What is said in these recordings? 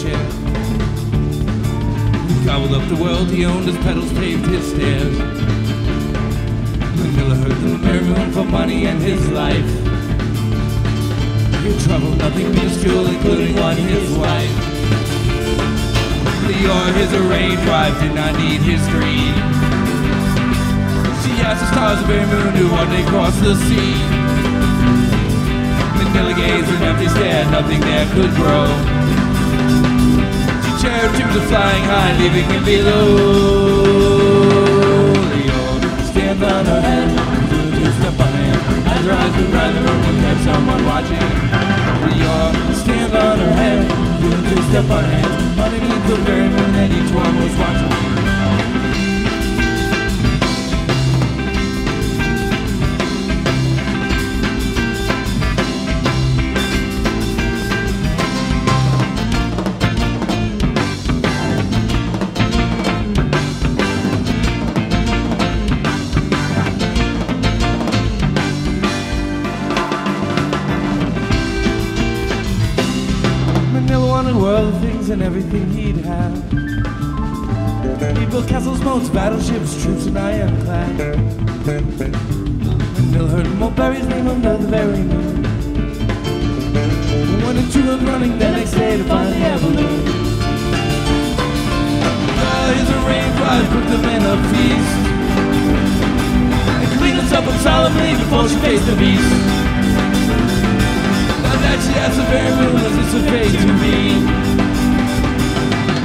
share. He gobbled up the world he owned his pedals paved his stairs. Manila heard the merry moon for money and his life. He had trouble, nothing minuscule, including one his wife. Leor, his arranged wife, did not need his greed. She asked the stars of every moon to one day cross the sea. Manila gazed an empty stare, nothing there could grow. Dreams of flying high, leaving him below. Leor stands on her head, step on hand. As her eyes move round the room, someone watching. Leor stands on her head, step on hands. Underneath the very moon that each one was watching. Heard Mulberry's name under the very moon. And two was running the next day to find the balloon. Oh, his arranged wife cooked the men a feast. And cleaned herself up solemnly before she faced the beast. But that she asked the very moon, was this a fate to me?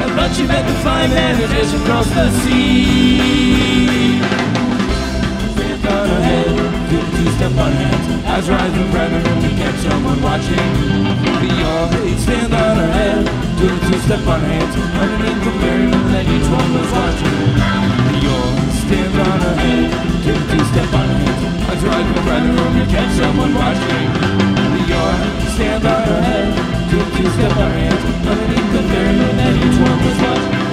And but she met the fine man who just across the sea. The two-step on hands. Eyes rising and we catch someone watching. The all he'd stand on our head, do the two-step on hands. Underneath the very moon that each one was watching. The all stand on our head, do the two-step on hands. Eyes rising bright and we catch someone watching. The all stand on our head, do the two-step on hands. Underneath the very moon that each one was watching.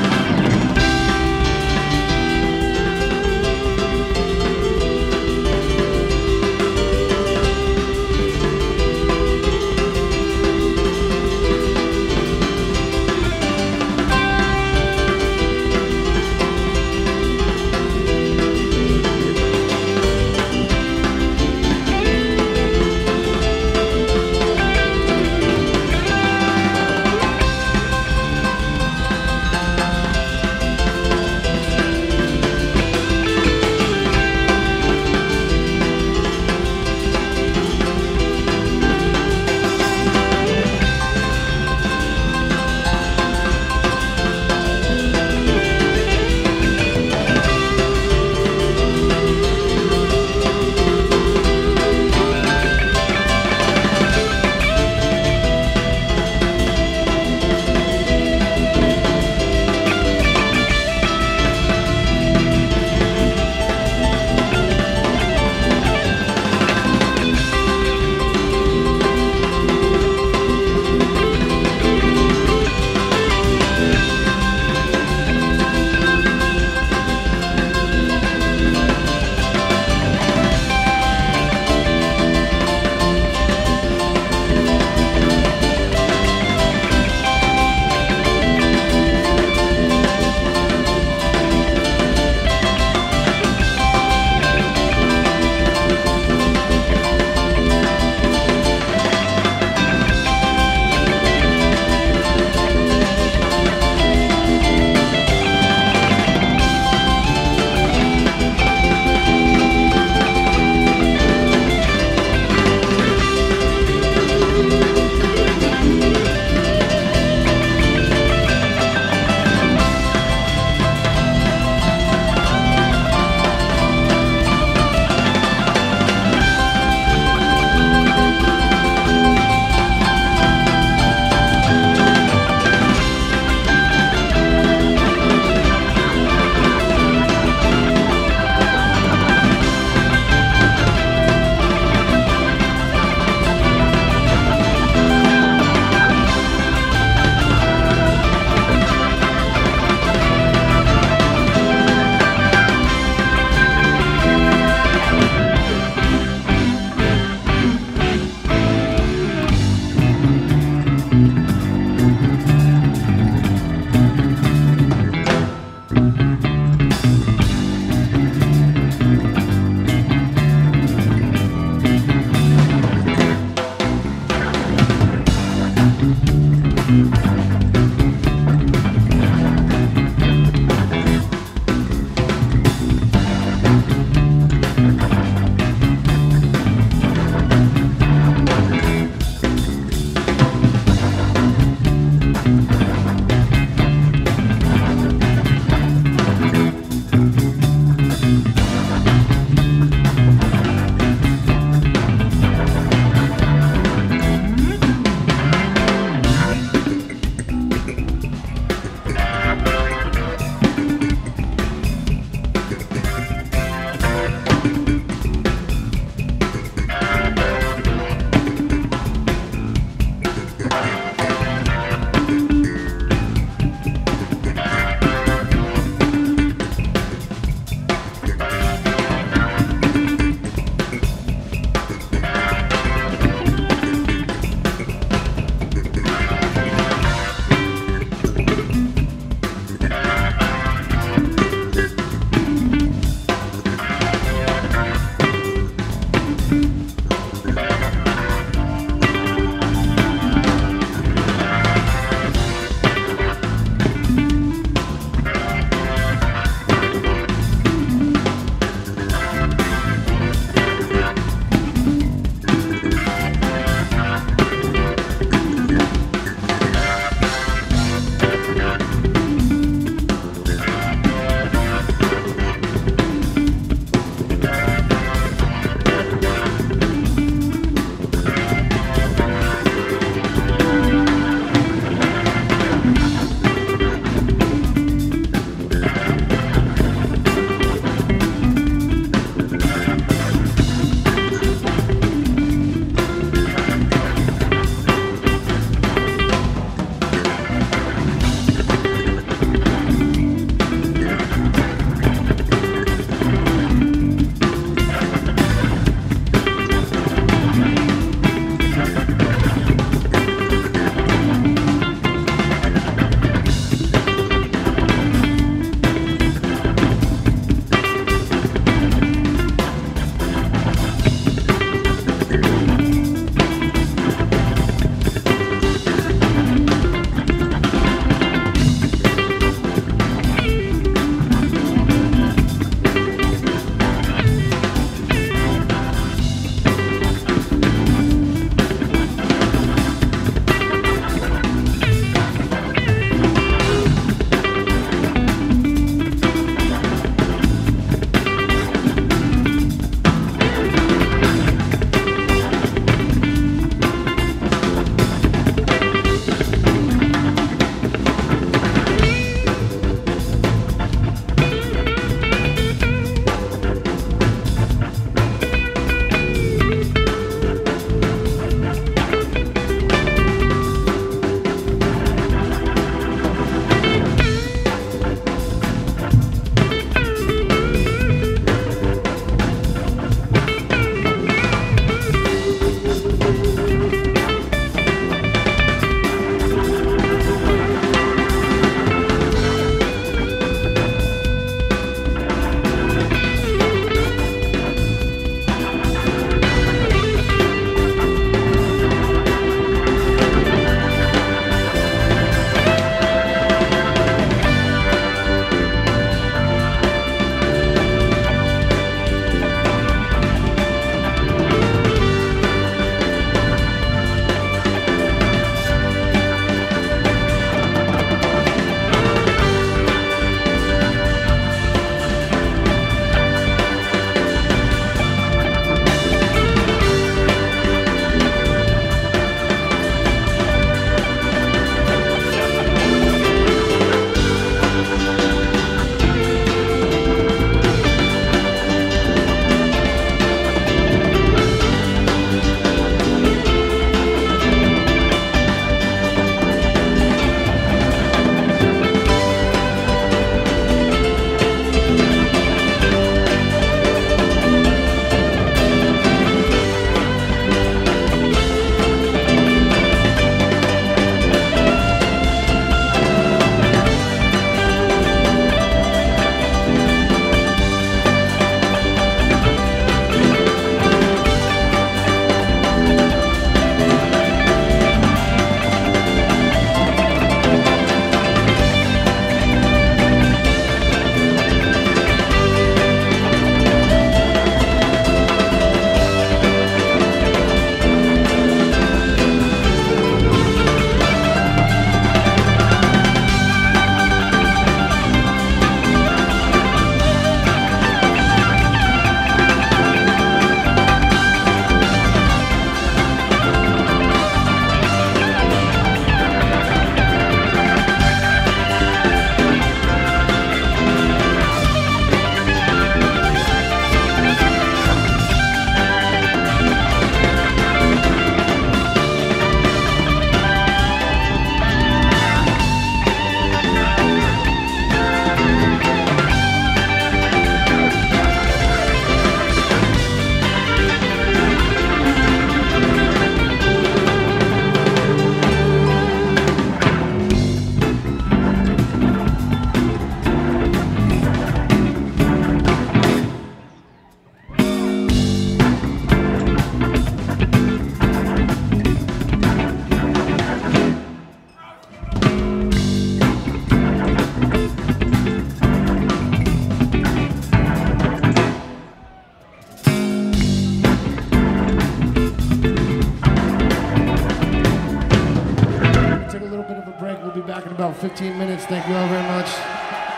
15 minutes. Thank you all very much.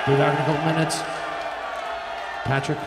Be back in a couple minutes. Patrick.